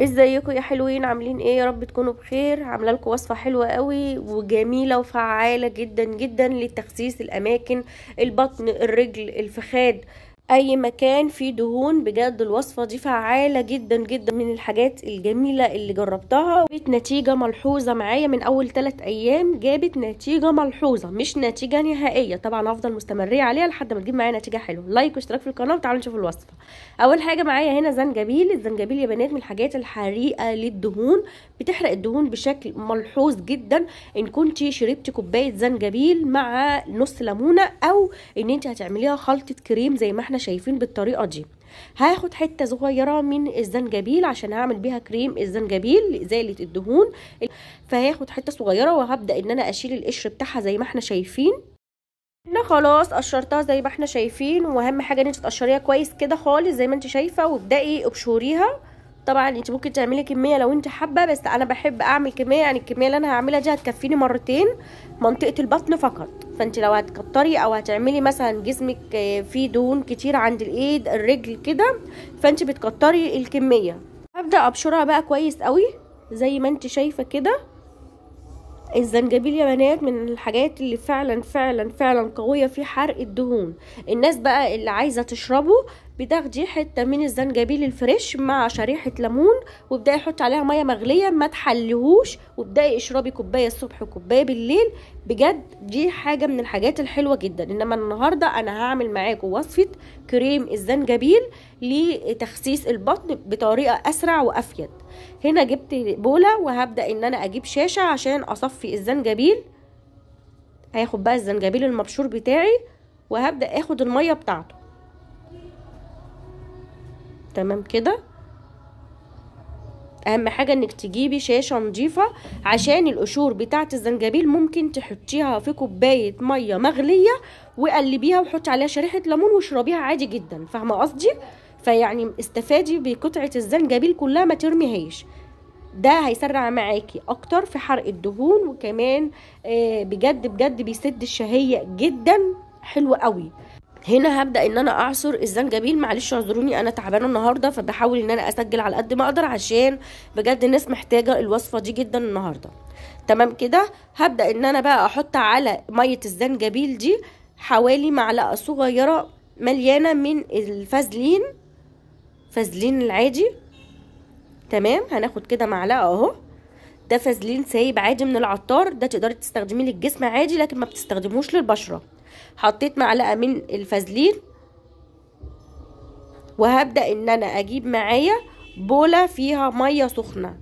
ازيكم يا حلوين؟ عاملين إيه؟ يا رب تكونوا بخير. عاملة لكم وصفة حلوة قوي وجميلة وفعالة جدا جدا لتخسيس الأماكن البطن الرجل الفخاد. أي مكان فيه دهون بجد الوصفة دي فعالة جدا جدا من الحاجات الجميلة اللي جربتها. جابت نتيجة ملحوظة معايا من أول 3 أيام جابت نتيجة ملحوظة مش نتيجة نهائية. طبعا هفضل مستمريه عليها لحد ما تجيب معايا نتيجة حلوة. لايك واشتراك في القناة وتعالوا نشوف الوصفة. أول حاجة معايا هنا زنجبيل. الزنجبيل يا بنات من الحاجات الحريقة للدهون. بتحرق الدهون بشكل ملحوظ جدا. إن كنتي شربتي كوباية زنجبيل مع نص ليمونة أو إن انت هتعمليها خلطة كريم زي ما إحنا شايفين بالطريقة دي. هاخد حتة صغيرة من الزنجبيل عشان هعمل بيها كريم الزنجبيل لازاله الدهون. فهاخد حتة صغيرة وهبدأ إن أنا أشيل القشر بتاعها زي ما إحنا شايفين. أنا خلاص قشرتها زي ما إحنا شايفين وأهم حاجة إن أنت تقشريها كويس كده خالص زي ما أنت شايفة وابدأي ابشريها طبعا انت ممكن تعملي كمية لو انت حابة بس أنا بحب أعمل كمية يعني الكمية اللي أنا هعملها دي هتكفيني مرتين منطقة البطن فقط. فانت لو هتكتري أو هتعملي مثلا جسمك فيه دهون كتير عند الإيد الرجل كده فانت بتكتري الكمية. هبدأ أبشرها بقى كويس قوي زي ما انت شايفة كده. الزنجبيل يا بنات من الحاجات اللي فعلا فعلا فعلا قوية في حرق الدهون. الناس بقى اللي عايزة تشربه بتاخدي حتة من الزنجبيل الفريش مع شريحة ليمون وابداي حطي عليها مية مغلية ما تحليهوش وابداي اشربي كوبايه الصبح وكوباية بالليل. بجد دي حاجة من الحاجات الحلوة جدا إنما النهارده أنا هعمل معاكم وصفة كريم الزنجبيل لتخسيس البطن بطريقة أسرع وأفيد. هنا جبت بولة وهبدأ إن أنا أجيب شاشة عشان أصفي الزنجبيل. هاخد بقى الزنجبيل المبشور بتاعي وهبدأ آخد المية بتاعته. تمام كده؟ أهم حاجة إنك تجيبي شاشة نظيفة عشان القشور بتاعة الزنجبيل ممكن تحطيها في كوباية مية مغلية وقلبيها وحطي عليها شريحة ليمون واشربيها عادي جدا فاهمة قصدي؟ فيعني استفادي بقطعة الزنجبيل كلها ما ترميهاش. ده هيسرع معاكي أكتر في حرق الدهون وكمان آه بجد بجد بيسد الشهية جدا. حلو قوي. هنا هبدأ إن أنا أعصر الزنجبيل. معلش اعذروني أنا تعبانة النهارده فبحاول إن أنا أسجل على قد ما أقدر عشان بجد الناس محتاجة الوصفة دي جدا النهارده. تمام كده؟ هبدأ إن أنا بقى أحط على مية الزنجبيل دي حوالي معلقة صغيرة مليانة من الفازلين فازلين العادي. تمام؟ هناخد كده معلقة أهو. ده فازلين سايب عادي من العطار ده تقدري تستخدميه للجسم عادي لكن ما بتستخدموش للبشرة. حطيت معلقة من الفازلين وهبدأ إن أنا أجيب معايا بولة فيها مية سخنة.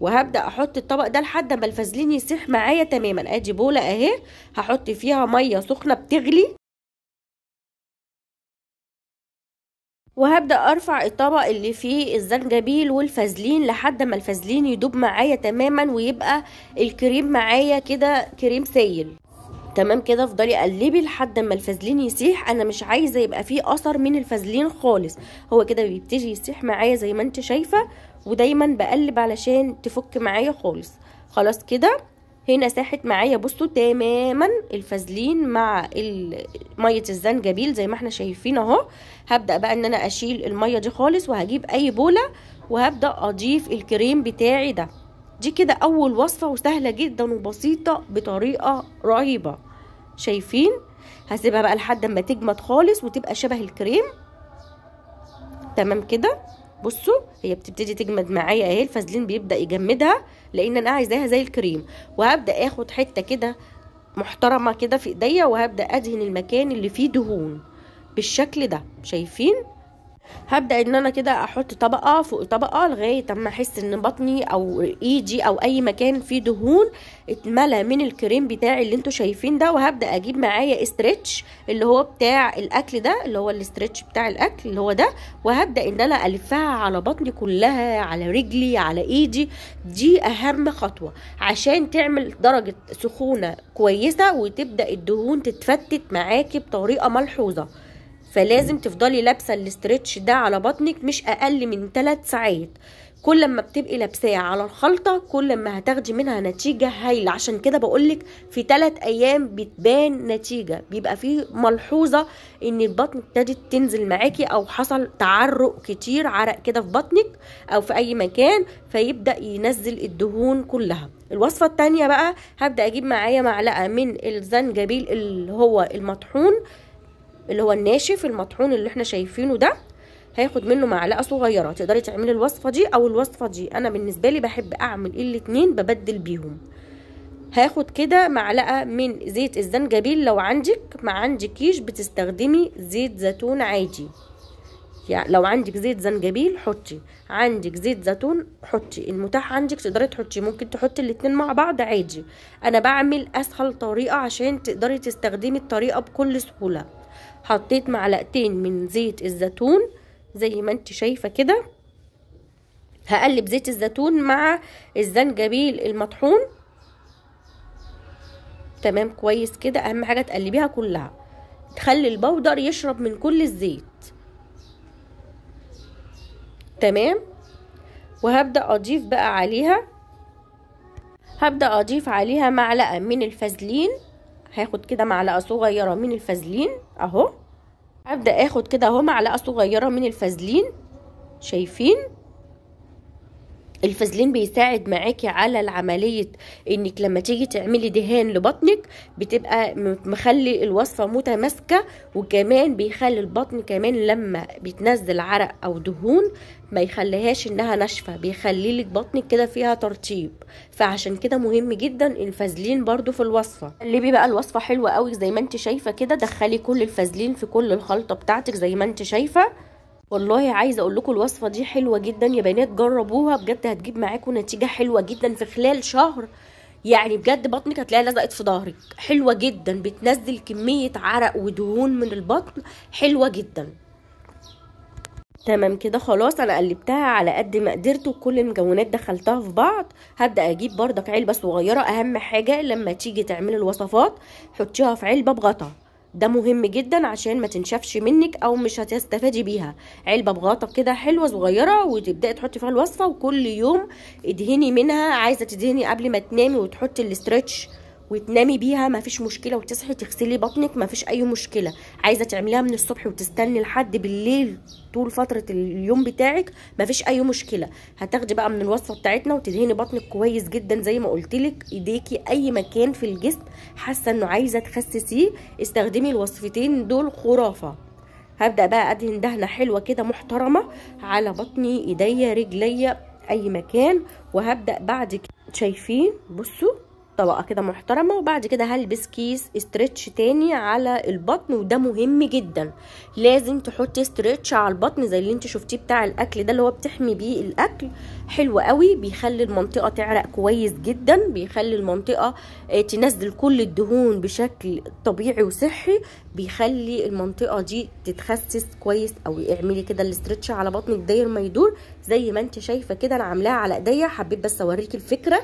وهبدأ أحط الطبق ده لحد ما الفازلين يسيح معايا تماما. أدي بولة أهي هحط فيها مية سخنة بتغلي. وهبدأ أرفع الطبق اللي فيه الزنجبيل والفازلين لحد ما الفازلين يدوب معايا تماما ويبقى الكريم معايا كده كريم سايل. تمام كده؟ افضلي قلبي لحد ما الفازلين يسيح. أنا مش عايزة يبقى فيه أثر من الفازلين خالص. هو كده بيبتدي يسيح معايا زي ما انت شايفة ودايما بقلب علشان تفك معايا خالص. خلاص كده؟ هنا ساحت معايا. بصوا تماما الفازلين مع مية الزنجبيل زي ما إحنا شايفين اهو. هبدأ بقى إن أنا أشيل المية دي خالص وهجيب أي بولة وهبدأ أضيف الكريم بتاعي ده. دي كده أول وصفة وسهلة جدا وبسيطة بطريقة رهيبة. شايفين؟ هسيبها بقى لحد ما تجمد خالص وتبقى شبه الكريم. تمام كده؟ بصوا هي بتبتدي تجمد معايا أهي الفازلين بيبدأ يجمدها لأن أنا عايزاها زي الكريم. وهبدأ آخد حتة كده محترمة كده في إيديا وهبدأ أدهن المكان اللي فيه دهون بالشكل ده. شايفين؟ هبدأ إن أنا كده أحط طبقة فوق طبقة لغاية أما أحس إن بطني أو ايدي أو أي مكان فيه دهون اتملى من الكريم بتاعي اللي أنتوا شايفين ده وهبدأ أجيب معايا استرتش اللي هو بتاع الأكل ده اللي هو الاسترتش بتاع الأكل اللي هو ده وهبدأ إن أنا ألفها على بطني كلها على رجلي على ايدي دي أهم خطوة عشان تعمل درجة سخونة كويسة وتبدأ الدهون تتفتت معاكي بطريقة ملحوظة. فلازم تفضلي لابسة الاسترتش ده على بطنك مش أقل من 3 ساعات. كل ما بتبقي لابساه على الخلطة كل ما هتاخدي منها نتيجة هايلة. عشان كده بقولك في ثلاث أيام بتبان نتيجة. بيبقى فيه ملحوظة إن البطن ابتدت تنزل معاكي أو حصل تعرق كتير عرق كده في بطنك أو في أي مكان فيبدأ ينزل الدهون كلها. الوصفة التانية بقى هبدأ أجيب معايا معلقة من الزنجبيل اللي هو المطحون. اللي هو الناشف المطحون اللي إحنا شايفينه ده هاخد منه معلقة صغيرة. تقدري تعملي الوصفة دي أو الوصفة دي. أنا بالنسبة لي بحب أعمل الاتنين ببدل بيهم. هاخد كده معلقة من زيت الزنجبيل. لو عندك ما عندكيش بتستخدمي زيت زيتون عادي. يعني لو عندك زيت زنجبيل حطي. عندك زيت زيتون حطي. المتاح عندك تقدري تحطي. ممكن تحطي الاتنين مع بعض عادي. أنا بعمل أسهل طريقة عشان تقدري تستخدمي الطريقة بكل سهولة. حطيت معلقتين من زيت الزيتون زي ما انت شايفة كده. هقلب زيت الزيتون مع الزنجبيل المطحون. تمام كويس كده. أهم حاجة تقلبيها كلها. تخلي البودر يشرب من كل الزيت. تمام؟ وهبدأ أضيف بقى عليها. هبدأ أضيف عليها معلقة من الفازلين. هاخد كده معلقة صغيرة من الفازلين. أهو. هبدا أخد كده أهو معلقة صغيرة من الفازلين. شايفين؟ الفازلين بيساعد معاكي على العملية إنك لما تيجي تعملي دهان لبطنك بتبقى مخلي الوصفة متماسكة وكمان بيخلي البطن كمان لما بيتنزل عرق أو دهون ما يخليهاش إنها ناشفة بيخلي لك بطنك كده فيها ترطيب. فعشان كده مهم جدا الفازلين برضو في الوصفة. اللي بيبقى الوصفة حلوة قوي زي ما انت شايفة كده دخلي كل الفازلين في كل الخلطة بتاعتك زي ما انت شايفة. والله عايزة أقول لكم الوصفة دي حلوة جدا يا بنات جربوها بجد هتجيب معاكم نتيجة حلوة جدا في خلال شهر. يعني بجد بطنك هتلاقيها لزقت في ظهرك. حلوة جدا بتنزل كمية عرق ودهون من البطن. حلوة جدا. تمام كده خلاص أنا قلبتها على قد ما قدرت وكل المكونات دخلتها في بعض. هبدأ أجيب بردك علبة صغيرة أهم حاجة لما تيجي تعملي الوصفات حطيها في علبة بغطا. ده مهم جدا عشان ما تنشفش منك أو مش هتستفادي بيها. علبة بغطا كده حلوة صغيرة وتبدأي تحطي فيها الوصفة وكل يوم ادهني منها. عايزة تدهني قبل ما تنامي وتحطي الاسترتش وتنامي بيها مفيش مشكلة وتصحي تغسلي بطنك مفيش أي مشكلة. عايزة تعمليها من الصبح وتستني لحد بالليل طول فترة اليوم بتاعك مفيش أي مشكلة. هتاخدي بقى من الوصفة بتاعتنا وتدهني بطنك كويس جدا زي ما قلتلك إيديكي أي مكان في الجسم حاسة إنه عايزة تخسسيه. استخدمي الوصفتين دول خرافة. هبدأ بقى أدهن دهنة حلوة كده محترمة على بطني إيديا رجليا أي مكان. وهبدأ بعد كده شايفين؟ بصوا. طبقة كده محترمة وبعد كده هلبس كيس استرتش تاني على البطن وده مهم جدا. لازم تحطي استرتش على البطن زي اللي انت شفتيه بتاع الأكل ده اللي هو بتحمي بيه الأكل. حلو قوي بيخلي المنطقة تعرق كويس جدا بيخلي المنطقة تنزل كل الدهون بشكل طبيعي وصحي بيخلي المنطقة دي تتخسس كويس. أو اعملي كده ال stretch على بطنك داير ما يدور زي ما انت شايفة كده أنا عاملاها على إيديا. حبيت بس أوريكي الفكرة.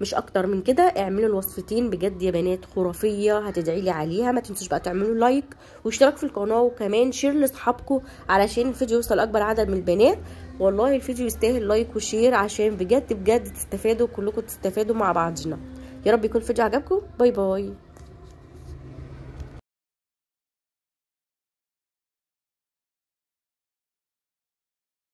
مش أكتر من كده اعملوا الوصفتين بجد يا بنات خرافية هتدعي لي عليها ما تنسوش بقى تعملوا like واشتراك في القناة وكمان share لاصحابكم علشان الفيديو يوصل أكبر عدد من البنات. والله الفيديو يستاهل like و share عشان بجد بجد تستفادوا كلكم تستفادوا مع بعضنا. يا رب يكون الفيديو عجبكم. باي باي.